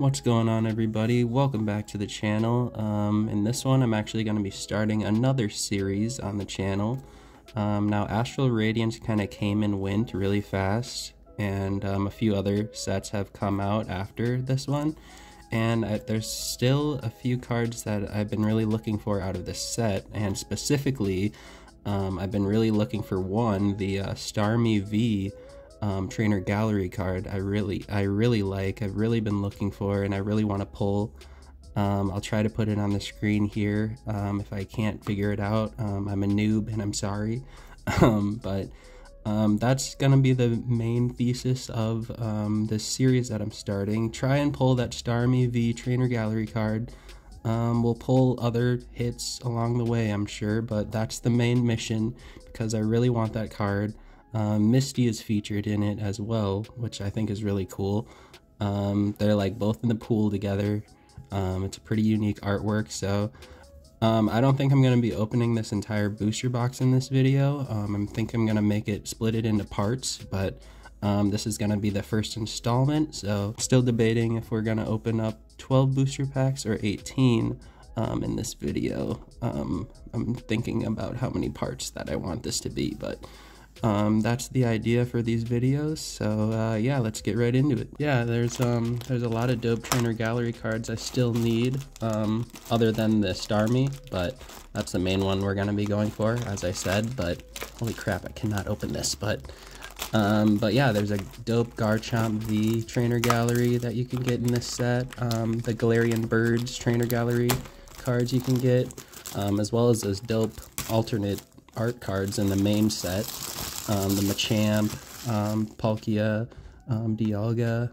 What's going on everybody? Welcome back to the channel. Um, in this one I'm actually going to be starting another series on the channel. Um, now Astral Radiance kind of came and went really fast and um, a few other sets have come out after this one. And I, there's still a few cards that I've been really looking for out of this set and specifically um, I've been really looking for one, the uh, Starmie V um, trainer gallery card I really I really like I've really been looking for and I really want to pull. Um, I'll try to put it on the screen here um, if I can't figure it out. Um, I'm a noob and I'm sorry. Um, but um, that's gonna be the main thesis of this series that I'm starting. Try and pull that Starmie V trainer gallery card. We'll pull other hits along the way I'm sure but that's the main mission because I really want that card um, Misty is featured in it as well, which I think is really cool. Um, they're like both in the pool together. Um, it's a pretty unique artwork, so um, I don't think I'm going to be opening this entire booster box in this video. Um, I think I'm going to make it split it into parts, but um, this is going to be the first installment, so still debating if we're going to open up 12 booster packs or 18 in this video. I'm thinking about how many parts that I want this to be, but um, that's the idea for these videos. So uh, yeah, let's get right into it. Yeah, there's um, there's a lot of dope trainer gallery cards I still need, um, other than the Starmie, but that's the main one we're gonna be going for, as I said. But holy crap, I cannot open this. But um, but yeah, there's a dope Garchomp V trainer gallery that you can get in this set. Um, the Galarian Birds trainer gallery cards you can get, um, as well as those dope alternate art cards in the main set um, the Machamp, um, Palkia, um, Dialga,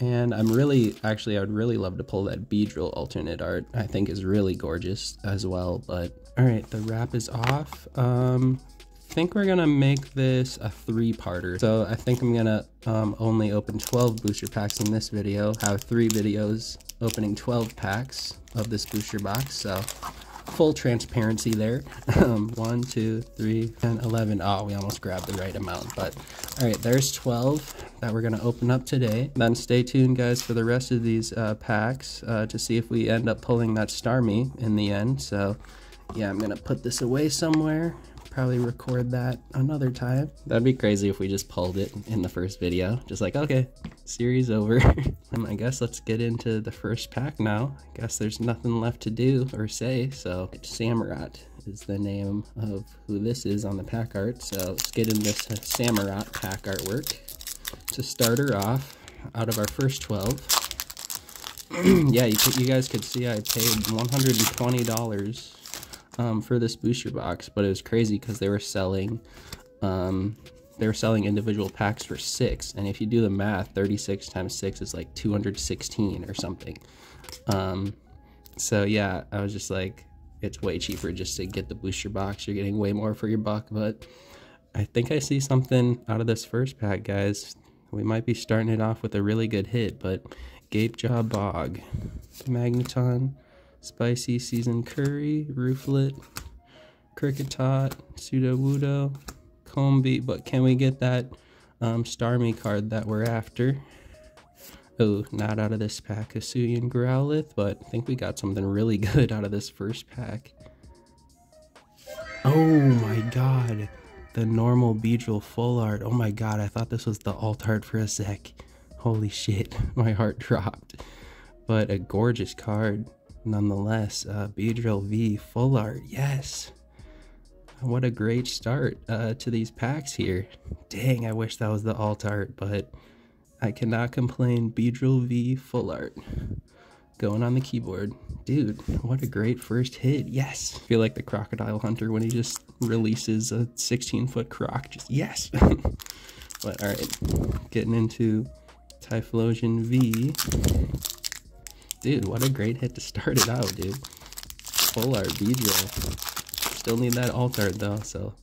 and I'm really, actually, I would really love to pull that Beedrill alternate art. I think is really gorgeous as well, but all right, the wrap is off. Um, I think we're gonna make this a three-parter. So I think I'm gonna um, only open 12 booster packs in this video, have three videos opening 12 packs of this booster box, so full transparency there. Um, 1, 2, 3, 10, 11. Oh, we almost grabbed the right amount. But all right, there's 12 that we're to open up today. Then stay tuned, guys, for the rest of these uh, packs uh, to see if we end up pulling that Starmie in the end. So yeah, I'm to put this away somewhere probably record that another time. That'd be crazy if we just pulled it in the first video. Just like, okay, series over. I guess let's get into the first pack now. I guess there's nothing left to do or say, so Samurott is the name of who this is on the pack art. So let's get in this Samurott pack artwork. To start her off, out of our first 12, yeah, you, you guys could see I paid $120 um, for this booster box, but it was crazy because they were selling um, they were selling individual packs for six, and if you do the math, 36 times six is like 216 or something. Um, so yeah, I was just like, it's way cheaper just to get the booster box. You're getting way more for your buck, but I think I see something out of this first pack, guys. We might be starting it off with a really good hit, but Gapejaw Bog, Magneton, Spicy Seasoned Curry, Rufflet, Kricketot, Sudowoodo, Combee, but can we get that um, Starmie card that we're after? Oh, not out of this pack, Hisuian Growlithe, but I think we got something really good out of this first pack. Oh my god, the normal Beedrill full art. Oh my god, I thought this was the alt art for a sec. Holy shit, my heart dropped. But a gorgeous card nonetheless. Uh, Beedrill V full art, yes. What a great start uh, to these packs here. Dang, I wish that was the alt art, but I cannot complain. Beedrill V full art. Going on the keyboard. Dude, what a great first hit. Yes. I feel like the Crocodile Hunter when he just releases a 16 foot croc. Just yes. but alright, getting into Typhlosion V. Dude, what a great hit to start it out, dude. Full art Beedrill. Still need that alt art though, so.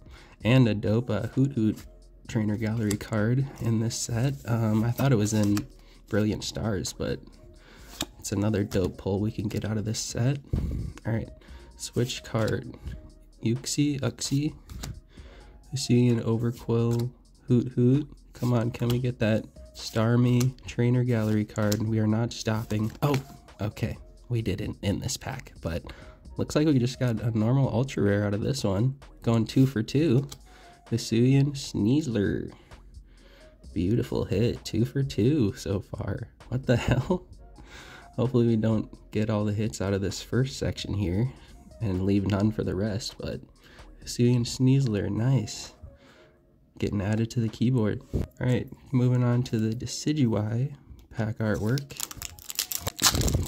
And a dope uh, Hoot trainer gallery card in this set. Um, I thought it was in Brilliant Stars, but it's another dope pull we can get out of this set. Alright, switch card. Uxie, Uxie. Hisuian Overqwil, Hoothoot. Come on, can we get that Starmie Trainer Gallery card. We are not stopping. Oh, okay. We didn't in this pack, but looks like we just got a normal ultra rare out of this one. Going two for two. Hisuian Sneasler. Beautiful hit. Two for two so far. What the hell? Hopefully we don't get all the hits out of this first section here and leave none for the rest, but Hisuian Sneasler, nice. Getting added to the keyboard. Alright, moving on to the Decidueye pack artwork.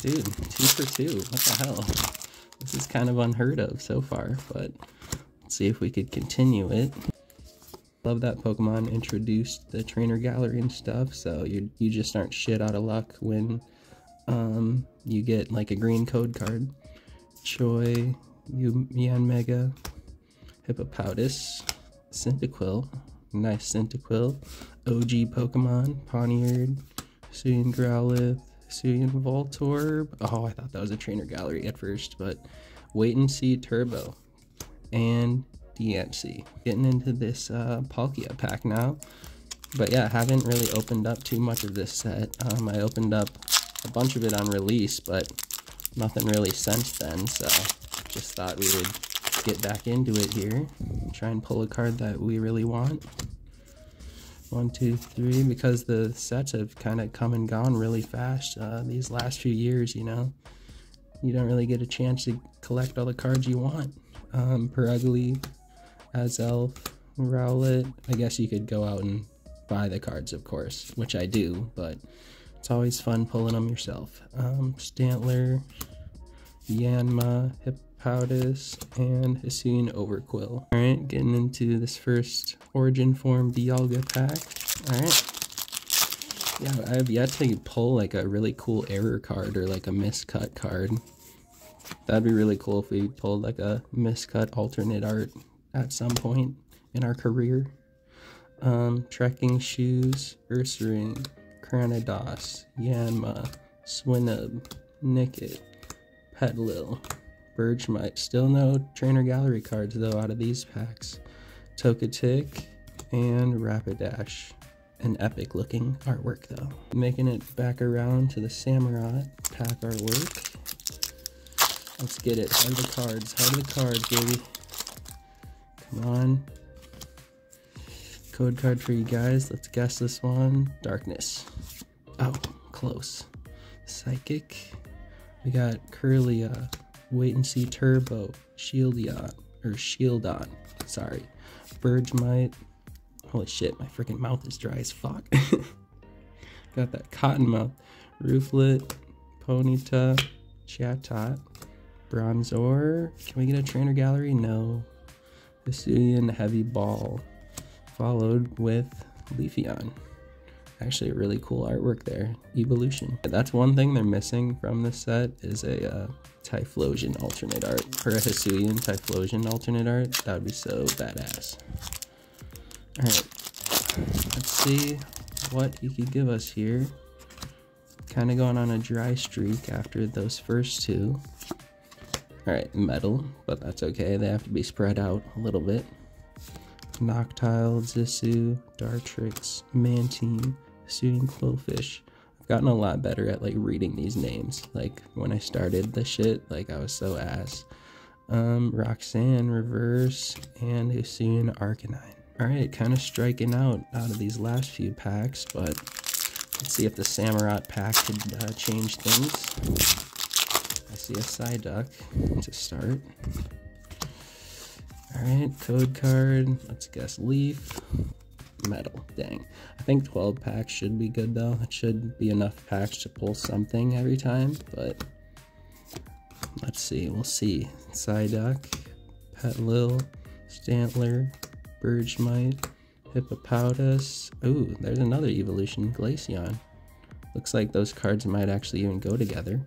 Dude, two for two. What the hell? This is kind of unheard of so far, but let's see if we could continue it. Love that Pokemon introduced the trainer gallery and stuff, so you you just aren't shit out of luck when um, you get like a green code card. Choy, Yanmega, Hippopotas, Cyndaquil, nice Cyndaquil, OG Pokemon, Pawniard, Hisuian Growlithe, Hisuian Voltorb. Oh, I thought that was a trainer gallery at first, but wait and see Turbo and DMC. Getting into this uh, Palkia pack now. But yeah, I haven't really opened up too much of this set. Um, I opened up a bunch of it on release, but nothing really since then, so just thought we would get back into it here. Try and pull a card that we really want. One, two, three, because the sets have kind of come and gone really fast uh, these last few years, you know. You don't really get a chance to collect all the cards you want. Um, Purugly, Azelf, Rowlet. I guess you could go out and buy the cards, of course, which I do, but it's always fun pulling them yourself. Um, Stantler, Yanma, Hippowdon, and Hisuian Overqwil. Alright, getting into this first Origin Form Dialga pack. Alright. Yeah, I have yet to pull like a really cool error card or like a miscut card. That'd be really cool if we pulled like a miscut alternate art at some point in our career. Um, trekking shoes, Ursaring, Cranidos, Yanma, Swinub, Nickit, Petlil, Bergmite. Still no trainer gallery cards though out of these packs. Togetic and Rapidash. An epic looking artwork though. Making it back around to the Samurott pack artwork. Let's get it. Heart of the cards. Heart of the cards, baby. Come on. Code card for you guys. Let's guess this one. Darkness. Oh, close. Psychic. We got Kirlia. Wait and see Turbo. Shieldon. Or Shieldon. Sorry. Bergmite. Holy shit, my freaking mouth is dry as fuck. got that cotton mouth. Rufflet. Ponyta. Chatot. Bronzor. Can we get a trainer gallery? No. Hisuian Heavy Ball followed with Leafeon. Actually, a really cool artwork there. Evolution. That's one thing they're missing from this set is a uh, Typhlosion alternate art. Or a Hisuian Typhlosion alternate art. That would be so badass. Alright. Let's see what he could give us here. Kind of going on a dry streak after those first two. Alright, metal, but that's okay. They have to be spread out a little bit. Noctile, Zissou, Dartrix, Mantine, Shooting Qwilfish. Gotten a lot better at like reading these names. Like when I started the shit, like I was so ass. Um, Roxanne, Reverse, and Hisuian Arcanine. Alright, kind of striking out out of these last few packs, but let's see if the Samurott pack could uh, change things. I see a Psyduck to start. Alright, code card. Let's guess leaf. Metal. Dang. I think 12 packs should be good though. It should be enough packs to pull something every time, but let's see. We'll see. Psyduck, Petlil, Stantler, Bergmite, Hippopotas. Ooh, there's another evolution, Glaceon. Looks like those cards might actually even go together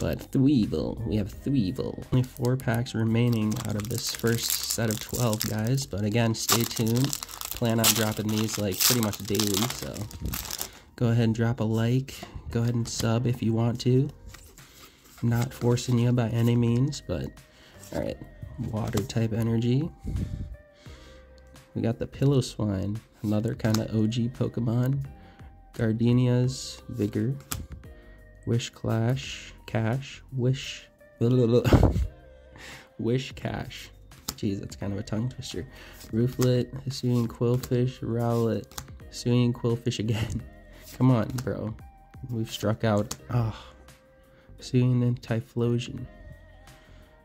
but Thievul. We have Thievul. Only four packs remaining out of this first set of 12, guys. But again, stay tuned. Plan on dropping these like pretty much daily, so go ahead and drop a like. Go ahead and sub if you want to. not forcing you by any means, but alright. Water type energy. We got the Piloswine, another kind of OG Pokemon. Gardenia's Vigor, Wish Clash, Cash, Wish, Wish Cash. Jeez, that's kind of a tongue twister. Rufflet, Hisuian Qwilfish, Rowlet, Hisuian Qwilfish again. Come on, bro. We've struck out. Ah, oh, Hisuian and Typhlosion.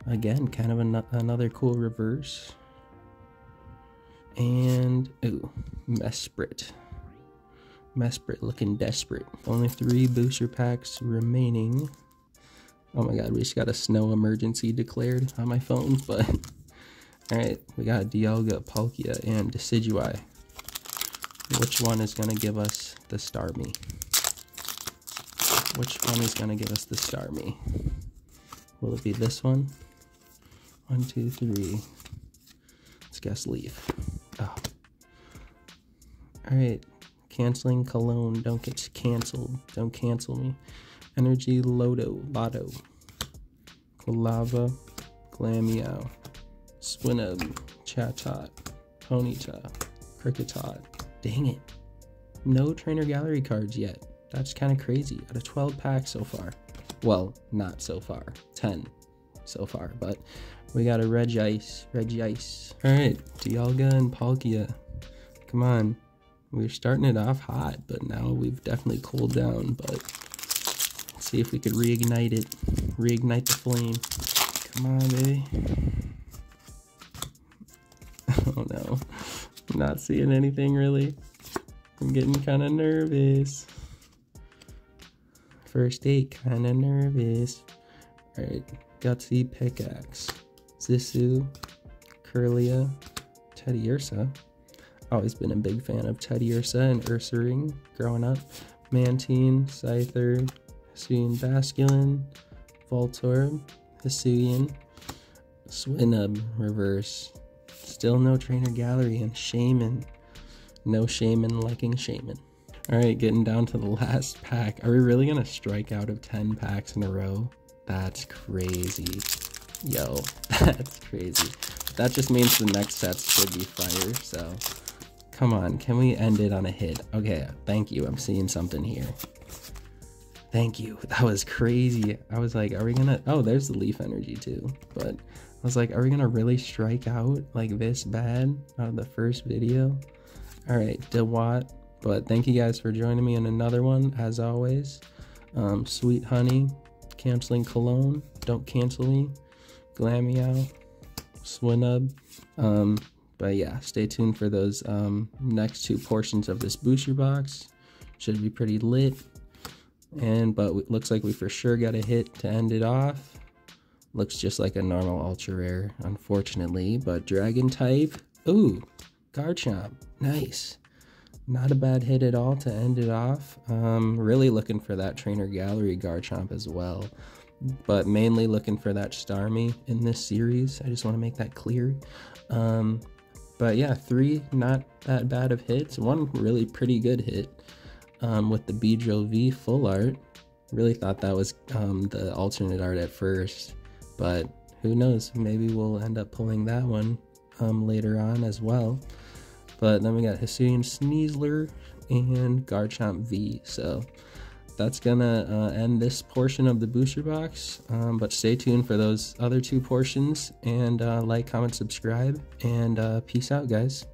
Again, kind of an another cool reverse. And, ooh, Mesprit. Mesprit looking desperate. Only three booster packs remaining. Oh my god, we just got a snow emergency declared on my phone, but... Alright, we got Dialga, Palkia, and Decidueye. Which one is going to give us the Starmie? Which one is going to give us the Starmie? Will it be this one? One, two, three. Let's guess Leaf. Oh. Ah. Alright, canceling Cologne. Don't get canceled. Don't cancel me. Energy Lodo, Lotto. Lava, Glameow. Swinub, Chatot, Ponyta, Kricketot. Dang it. No trainer gallery cards yet. That's kind of crazy. Out of 12 packs so far. Well, not so far. 10 so far, but we got a Regice. Regice. Alright, Dialga and Palkia. Come on. We are starting it off hot, but now we've definitely cooled down, but see if we could reignite it. Reignite the flame. Come on, baby. Not seeing anything really. I'm getting kind of nervous. First date, kind of nervous. Alright, Gutsy Pickaxe. Zissou, Kirlia, Teddiursa. Always been a big fan of Teddiursa and Ursaring growing up. Mantine, Scyther, Hisuian Basculin, Voltorb, Hisuian, Swinub, um, Reverse. Still no trainer gallery and Shaymin. No Shaymin liking Shaymin. Alright, getting down to the last pack. Are we really gonna strike out of 10 packs in a row? That's crazy. Yo, that's crazy. That just means the next sets should be fire, so... Come on, can we end it on a hit? Okay, thank you, I'm seeing something here. Thank you, that was crazy. I was like, are we gonna... Oh, there's the leaf energy too, but... I was like, are we gonna really strike out like this bad out of the first video? Alright, Dewott. But thank you guys for joining me in another one, as always. Um, Sweet Honey, canceling Cologne, Don't Cancel Me, Glameow, Swinub. Um, but yeah, stay tuned for those um, next two portions of this booster box. Should be pretty lit. And but it looks like we for sure got a hit to end it off. Looks just like a normal ultra rare, unfortunately. But dragon type. Ooh, Garchomp. Nice. Not a bad hit at all to end it off. Um, really looking for that trainer gallery Garchomp as well but mainly looking for that Starmie in this series. I just want to make that clear. Um, but yeah, three not that bad of hits. One really pretty good hit um, with the Beedrill V full art. Really thought that was um, the alternate art at first, but who knows? Maybe we'll end up pulling that one um, later on as well. But then we got Hisuian Sneasler and Garchomp V. So that's gonna uh, end this portion of the booster box. Um, but stay tuned for those other two portions and uh, like, comment, subscribe, and uh, peace out, guys.